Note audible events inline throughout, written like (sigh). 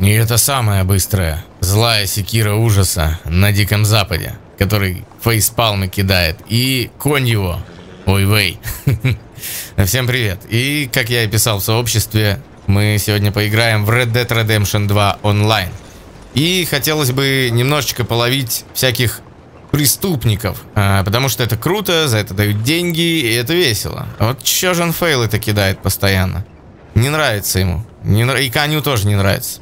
И это самая быстрая, злая секира ужаса на Диком Западе, который фейспалмы кидает. И конь его. Ой, вей. (laughs) Всем привет. И, как я и писал в сообществе, мы сегодня поиграем в Red Dead Redemption 2 онлайн. И хотелось бы немножечко половить всяких преступников, а, потому что это круто, за это дают деньги, и это весело. Вот чё же он фейлы-то кидает постоянно? Не нравится ему. Не, и коню тоже не нравится.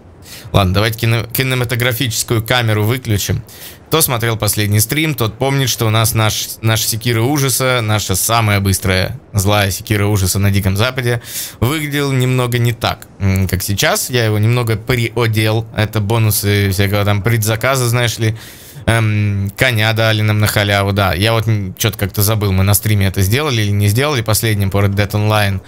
Ладно, давайте кино, кинематографическую камеру выключим. Кто смотрел последний стрим, тот помнит, что у нас наш, наш секира ужаса, наша самая быстрая злая секира ужаса на Диком Западе, выглядел немного не так, как сейчас. Я его немного приодел. Это бонусы всякого там предзаказа, знаешь ли. Эм, коня дали нам на халяву, да. Я вот что-то как-то забыл, мы на стриме это сделали или не сделали последним по Red Dead Online.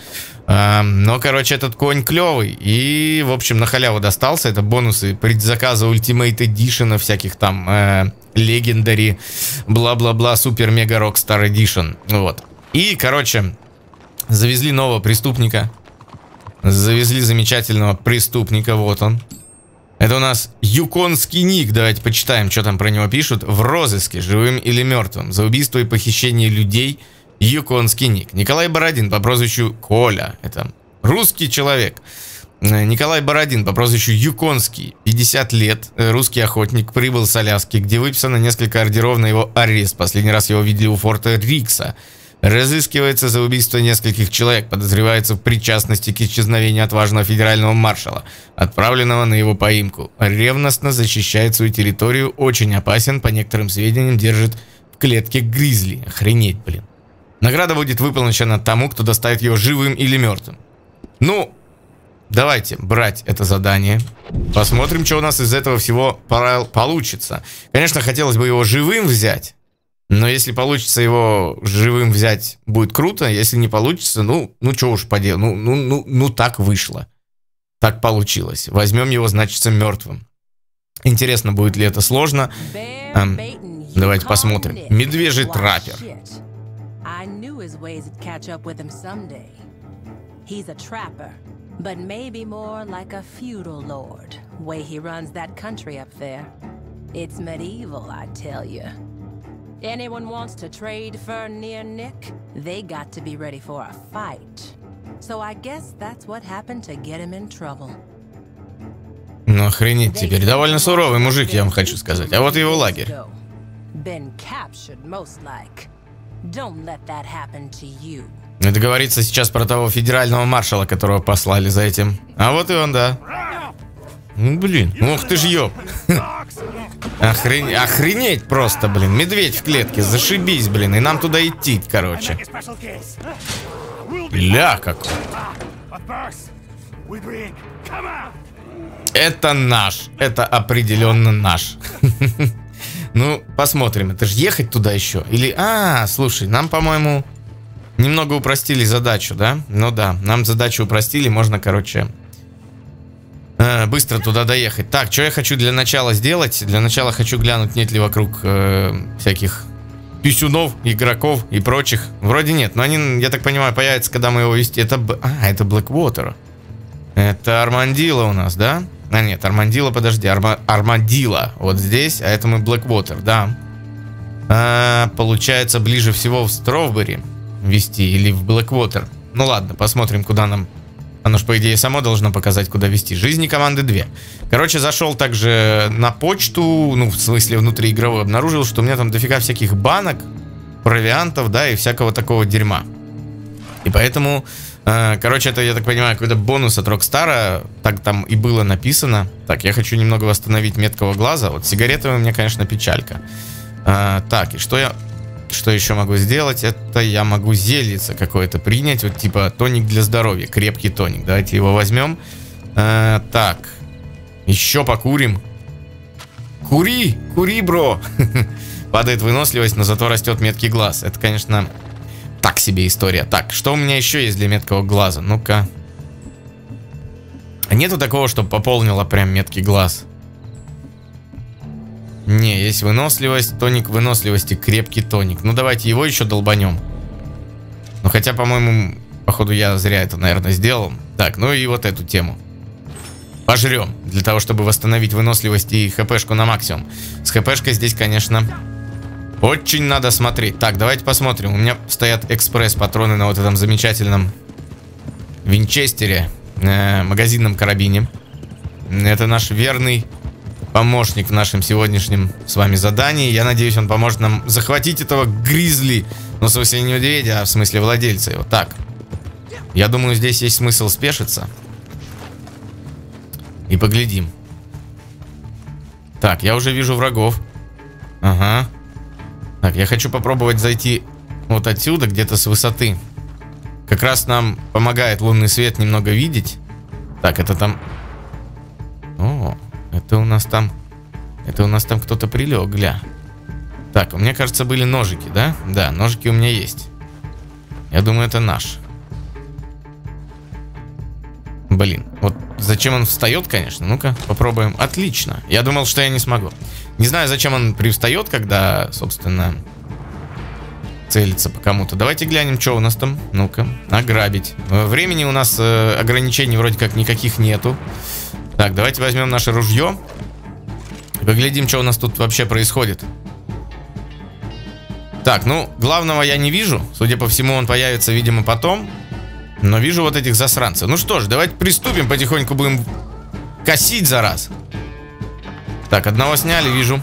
Но, короче, этот конь клевый. И, в общем, на халяву достался. Это бонусы предзаказа Ultimate Edition, всяких там э, бла-бла-бла, Супер Мега Rockstar Edition. Вот. И, короче, завезли нового преступника. Завезли замечательного преступника. Вот он. Это у нас Юконский ник. Давайте почитаем, что там про него пишут. В розыске, живым или мертвым, за убийство и похищение людей – Юконский ник. Николай Бородин по прозвищу Коля. Это русский человек. Э, Николай Бородин по прозвищу Юконский, 50 лет, э, русский охотник, прибыл с Аляски, где выписано несколько ордеров на его арест. Последний раз его видели у форта Рикса. Разыскивается за убийство нескольких человек, подозревается в причастности к исчезновению отважного федерального маршала, отправленного на его поимку. Ревностно защищает свою территорию, очень опасен, по некоторым сведениям держит в клетке гризли. Охренеть, блин. Награда будет выполнена тому, кто доставит его живым или мертвым. Ну, давайте брать это задание. Посмотрим, что у нас из этого всего получится. Конечно, хотелось бы его живым взять. Но если получится его живым взять, будет круто. Если не получится, ну, ну что уж поделать. Ну, ну, ну, ну так вышло. Так получилось. Возьмем его, значит, мертвым. Интересно, будет ли это сложно. Эм, давайте посмотрим. Медвежий траппер. But maybe more like a feudal lord, way he runs that country up there. It's medieval, I tell you. Anyone wants to trade for near Nick, they got to be ready for a fight. So I guess that's what happened to get him in trouble. Ну охренеть теперь. Довольно суровый мужик, я вам хочу сказать. А вот его лагерь. Это говорится сейчас про того федерального маршала, которого послали за этим. А вот и он, да. Ну, блин. Ух ты ж ёб. (laughs) Охрен... Охренеть просто, блин. Медведь в клетке. Зашибись, блин. И нам туда идти, короче. Ля какой. Это наш. Это определенно наш. (laughs) Ну, посмотрим. Это же ехать туда еще. Или... А, слушай, нам, по-моему, немного упростили задачу, да? Ну да, нам задачу упростили. Можно, короче, э, быстро туда доехать. Так, что я хочу для начала сделать? Для начала хочу глянуть, нет ли вокруг э, всяких писюнов, игроков и прочих. Вроде нет, но они, я так понимаю, появятся, когда мы его вести. Это... А, это Blackwater. Это Армандила у нас, да? А нет, Армандила, подожди, Арма, Армадила вот здесь, а это мы Блэквотер, да. А, получается, ближе всего в Стровбери вести или в Блэквотер. Ну ладно, посмотрим, куда нам... Оно ж, по идее, само должно показать, куда вести. Жизни команды 2. Короче, зашел также на почту, ну, в смысле, внутриигровой, обнаружил, что у меня там дофига всяких банок, провиантов, да, и всякого такого дерьма. И поэтому а, короче, это, я так понимаю, какой-то бонус от Рокстара. Так там и было написано. Так, я хочу немного восстановить меткого глаза. Вот сигареты у меня, конечно, печалька. А, так, и что я... Что еще могу сделать? Это я могу зельица какое-то принять. Вот типа тоник для здоровья. Крепкий тоник. Давайте его возьмем. А, так. Еще покурим. Кури! Кури, бро! (laughs) Падает выносливость, но зато растет меткий глаз. Это, конечно, так себе история. Так, что у меня еще есть для меткого глаза? Ну-ка. Нету такого, чтобы пополнила прям меткий глаз. Не, есть выносливость, тоник выносливости, крепкий тоник. Ну давайте его еще долбанем. Ну хотя, по-моему, походу я зря это, наверное, сделал. Так, ну и вот эту тему. пожрем, для того, чтобы восстановить выносливость и хпшку на максимум. С хпшкой здесь, конечно, очень надо смотреть. Так, давайте посмотрим. У меня стоят экспресс-патроны на вот этом замечательном винчестере, э, магазинном карабине. Это наш верный помощник в нашем сегодняшнем с вами задании. Я надеюсь, он поможет нам захватить этого гризли. Ну, в смысле, не медведя, а в смысле владельца его. Так. Я думаю, здесь есть смысл спешиться. И поглядим. Так, я уже вижу врагов. Ага. Так, я хочу попробовать зайти вот отсюда, где-то с высоты. Как раз нам помогает лунный свет немного видеть. Так, это там... Это у нас там... Это у нас там кто-то прилег, гля. Так, у меня, кажется, были ножики, да? Да, ножики у меня есть. Я думаю, это наш. Блин, вот зачем он встает, конечно. Ну-ка, попробуем. Отлично. Я думал, что я не смогу. Не знаю, зачем он привстает, когда, собственно, целится по кому-то. Давайте глянем, что у нас там. Ну-ка, ограбить. Времени у нас э, ограничений вроде как никаких нету. Так, давайте возьмем наше ружье. И поглядим, что у нас тут вообще происходит. Так, ну, главного я не вижу. Судя по всему, он появится, видимо, потом. Но вижу вот этих засранцев. Ну что ж, давайте приступим, потихоньку будем косить за раз. Так, одного сняли, вижу.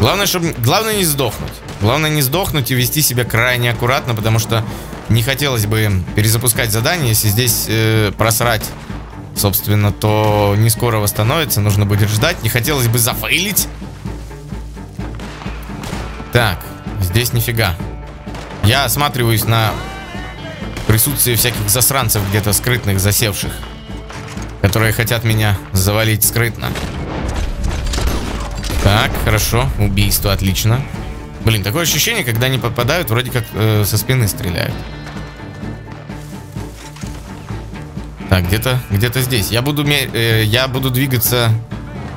Главное, чтобы... Главное не сдохнуть. Главное не сдохнуть и вести себя крайне аккуратно, потому что не хотелось бы перезапускать задание, если здесь э, просрать, собственно, то не скоро восстановится, нужно будет ждать. Не хотелось бы зафейлить. Так, здесь нифига. Я осматриваюсь на присутствие всяких засранцев где-то скрытных, засевших которые хотят меня завалить скрытно. Так, хорошо. Убийство, отлично. Блин, такое ощущение, когда они попадают, вроде как э, со спины стреляют. Так, где-то где-то здесь. Я буду, э, я буду двигаться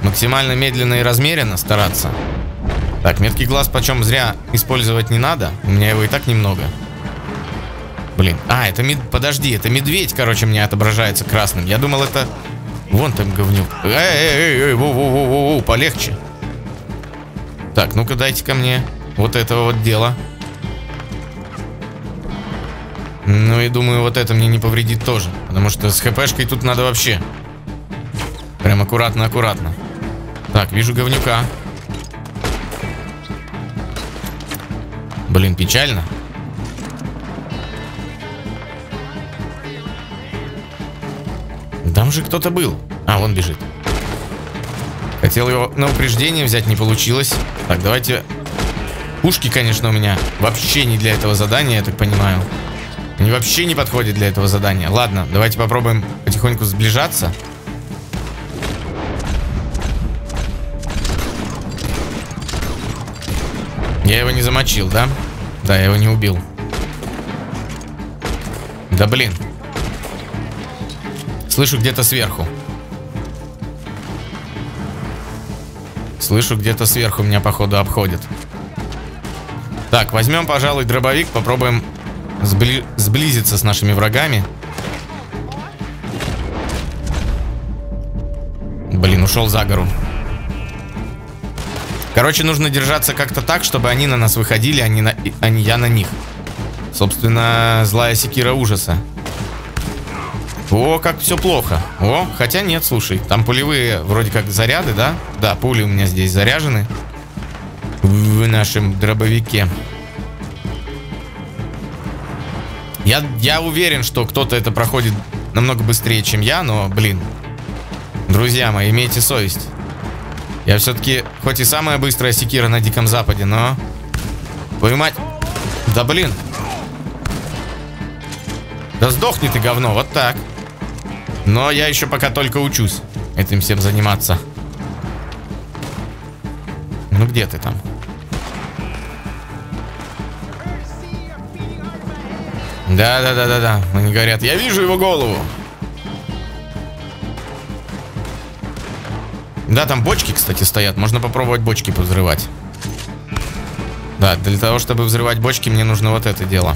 максимально медленно и размеренно, стараться. Так, меткий глаз почем зря использовать не надо. У меня его и так немного. Блин. А, это мед... Подожди, это медведь, короче, мне отображается красным. Я думал, это... Вон там говнюк. Эй, эй, эй, эй, воу, воу, воу, воу, полегче. Так, ну-ка дайте ко мне вот этого вот дела. Ну и думаю, вот это мне не повредит тоже. Потому что с хпшкой тут надо вообще. Прям аккуратно-аккуратно. Так, вижу говнюка. Блин, печально. Там же кто-то был. А, вон бежит. Хотел его на упреждение взять, не получилось. Так, давайте... Пушки, конечно, у меня вообще не для этого задания, я так понимаю. Они вообще не подходят для этого задания. Ладно, давайте попробуем потихоньку сближаться. Я его не замочил, да? Да, я его не убил. Да блин. Слышу где-то сверху. Слышу где-то сверху меня, походу, обходит. Так, возьмем, пожалуй, дробовик, попробуем сбли сблизиться с нашими врагами. Блин, ушел за гору. Короче, нужно держаться как-то так, чтобы они на нас выходили, а не, на, а не я на них. Собственно, злая секира ужаса. О, как все плохо. О, хотя нет, слушай, там пулевые вроде как заряды, да? Да, пули у меня здесь заряжены. В нашем дробовике. Я, я уверен, что кто-то это проходит намного быстрее, чем я, но, блин. Друзья мои, имейте совесть. Я все-таки, хоть и самая быстрая секира на Диком Западе, но... Твою мать... Да блин. Да сдохни ты, говно, вот так. Но я еще пока только учусь этим всем заниматься. Ну где ты там? Да-да-да-да-да. Они говорят, я вижу его голову. Да, там бочки, кстати, стоят. Можно попробовать бочки повзрывать. Да, для того, чтобы взрывать бочки, мне нужно вот это дело.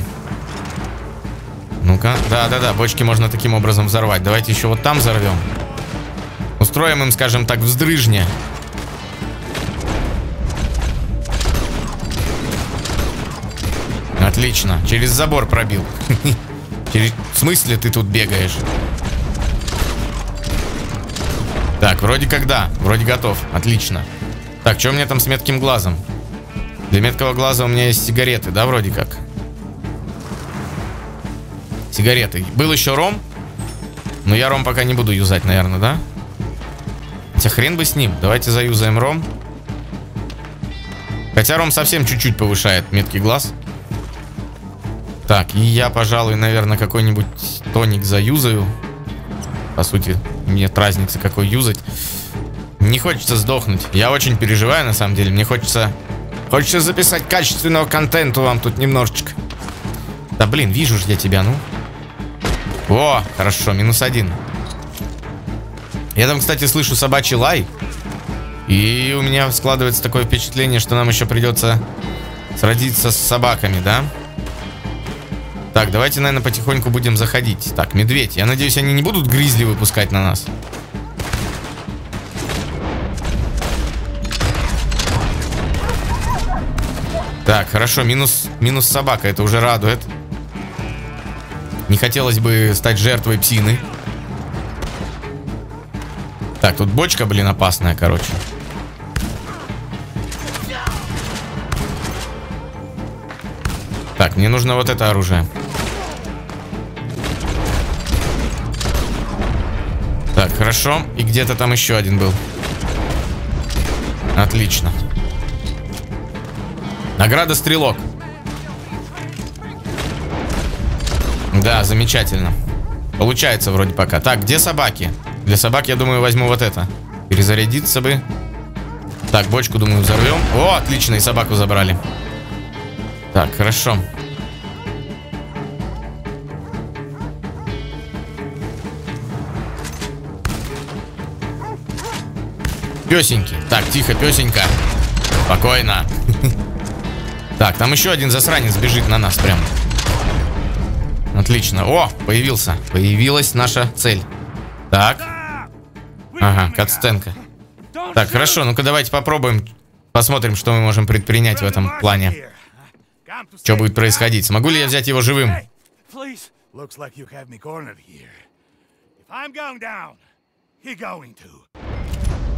ну-ка. Да-да-да, бочки можно таким образом взорвать. Давайте еще вот там взорвем. Устроим им, скажем так, вздрыжня. Отлично. Через забор пробил. (laughs) Через... В смысле ты тут бегаешь? Так, вроде как да. Вроде готов. Отлично. Так, что у меня там с метким глазом? Для меткого глаза у меня есть сигареты, да, вроде как? Сигареты. Был еще ром. Но я ром пока не буду юзать, наверное, да? Хотя хрен бы с ним. Давайте заюзаем ром. Хотя ром совсем чуть-чуть повышает меткий глаз. Так, и я, пожалуй, наверное, какой-нибудь тоник заюзаю. По сути, нет разницы, какой юзать. Не хочется сдохнуть. Я очень переживаю, на самом деле. Мне хочется... Хочется записать качественного контента вам тут немножечко. Да блин, вижу же я тебя, ну. О, хорошо, минус один. Я там, кстати, слышу собачий лай. И у меня складывается такое впечатление, что нам еще придется сродиться с собаками, да? Так, давайте, наверное, потихоньку будем заходить. Так, медведь. Я надеюсь, они не будут гризли выпускать на нас. Так, хорошо, минус, минус собака, это уже радует. Не хотелось бы стать жертвой псины. Так, тут бочка, блин, опасная, короче. Так, мне нужно вот это оружие. Так, хорошо. И где-то там еще один был. Отлично. Награда стрелок. Да, замечательно. Получается вроде пока. Так, где собаки? Для собак, я думаю, возьму вот это. Перезарядиться бы. Так, бочку, думаю, взорвем. О, отлично, и собаку забрали. Так, хорошо. Песеньки. Так, тихо, песенька. Спокойно. (laughs) Так, там еще один засранец бежит на нас прям. Отлично. О, появился. Появилась наша цель. Так. Ага, катстенка. Так, хорошо, ну-ка давайте попробуем. Посмотрим, что мы можем предпринять в этом плане. Что будет происходить? Смогу ли я взять его живым?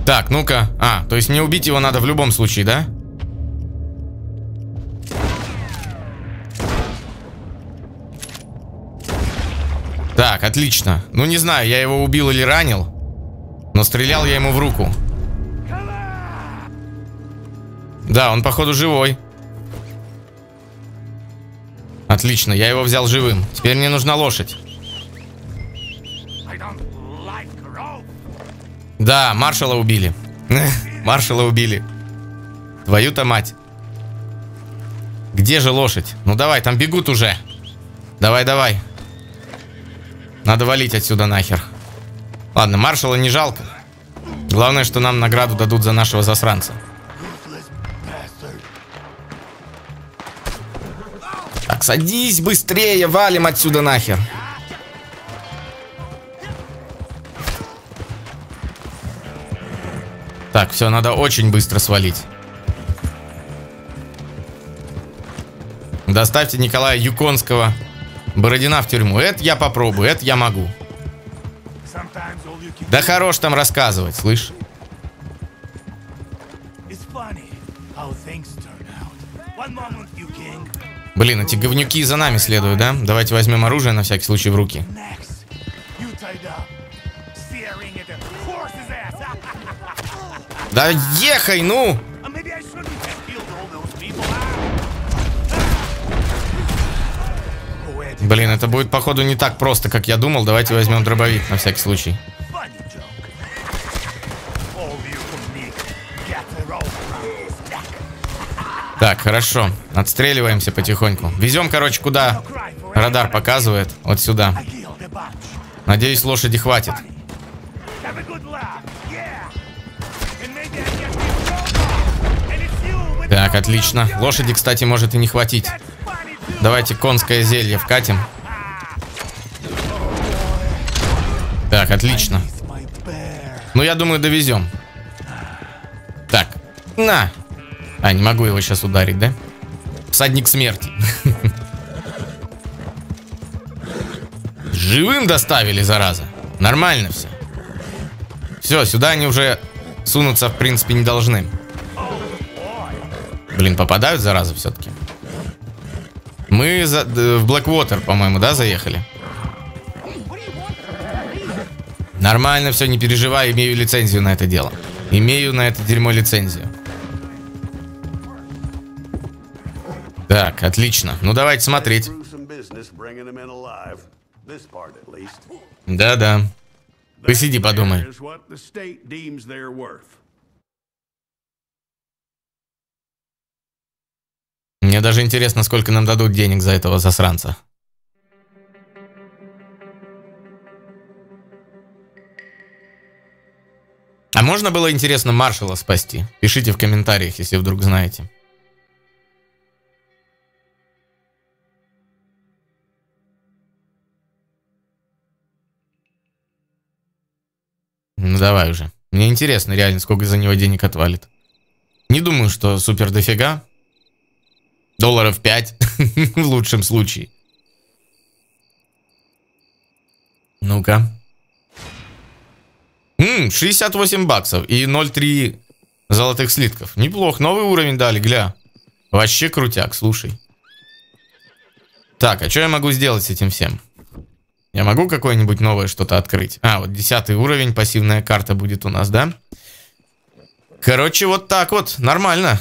Так, ну-ка. А, то есть мне убить его надо в любом случае, да? Так, отлично. Ну, не знаю, я его убил или ранил. Но стрелял я ему в руку. Да, он, походу, живой. Отлично, я его взял живым. Теперь мне нужна лошадь. Да, маршала убили. (laughs) маршала убили. Твою-то мать. Где же лошадь? Ну давай, там бегут уже. Давай, давай. Надо валить отсюда нахер. Ладно, маршала не жалко. Главное, что нам награду дадут за нашего засранца. Так, садись быстрее, валим отсюда нахер. Так, все, надо очень быстро свалить. Доставьте Николая Юконского Бородина в тюрьму. Это я попробую, это я могу. Да хорош там рассказывать, слышь. Блин, эти говнюки за нами следуют, да? Давайте возьмем оружие на всякий случай в руки. Да ехай, ну! Блин, это будет, походу, не так просто, как я думал. Давайте возьмем дробовик на всякий случай. Так, хорошо. Отстреливаемся потихоньку. Везем, короче, куда радар показывает. Вот сюда. Надеюсь, лошади хватит. Так, отлично. Лошади, кстати, может и не хватить. Давайте конское зелье вкатим. Так, отлично. Ну, я думаю, довезем. Так, на. А, не могу его сейчас ударить, да? Всадник смерти. Живым доставили, зараза. Нормально все. Все, сюда они уже сунуться, в принципе, не должны. Блин, попадают, зараза, все-таки. Мы за, в Blackwater, по-моему, да, заехали? Нормально все, не переживай, имею лицензию на это дело. Имею на это дерьмо лицензию. Так, отлично. Ну давайте смотреть. Да-да. Посиди, подумай. Мне даже интересно, сколько нам дадут денег за этого засранца. А можно было, интересно, маршала спасти? Пишите в комментариях, если вдруг знаете. Ну давай уже. Мне интересно реально, сколько за него денег отвалит. Не думаю, что супер дофига. Долларов 5 (laughs) в лучшем случае. Ну-ка. 68 баксов и 0,3 золотых слитков. Неплохо, новый уровень дали, гля. Вообще крутяк, слушай. Так, а что я могу сделать с этим всем? Я могу какое-нибудь новое что-то открыть? А, вот 10 уровень, пассивная карта будет у нас, да? Короче, вот так вот, нормально.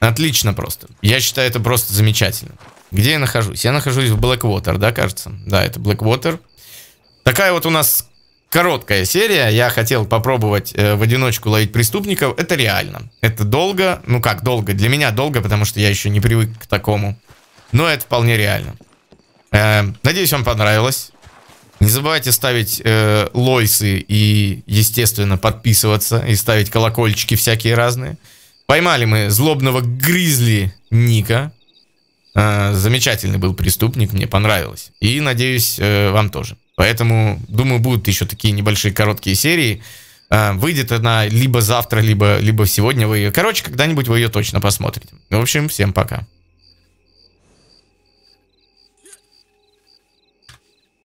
Отлично просто. Я считаю, это просто замечательно. Где я нахожусь? Я нахожусь в Blackwater, да, кажется? Да, это Blackwater. Такая вот у нас короткая серия. Я хотел попробовать э, в одиночку ловить преступников. Это реально. Это долго. Ну как долго? Для меня долго, потому что я еще не привык к такому. Но это вполне реально. Э, надеюсь, вам понравилось. Не забывайте ставить э, лойсы и, естественно, подписываться и ставить колокольчики всякие разные. Поймали мы злобного гризли Ника. Э, замечательный был преступник, мне понравилось. И, надеюсь, э, вам тоже. Поэтому, думаю, будут еще такие небольшие короткие серии. А, выйдет она либо завтра, либо, либо сегодня вы ее... Короче, когда-нибудь вы ее точно посмотрите. В общем, всем пока.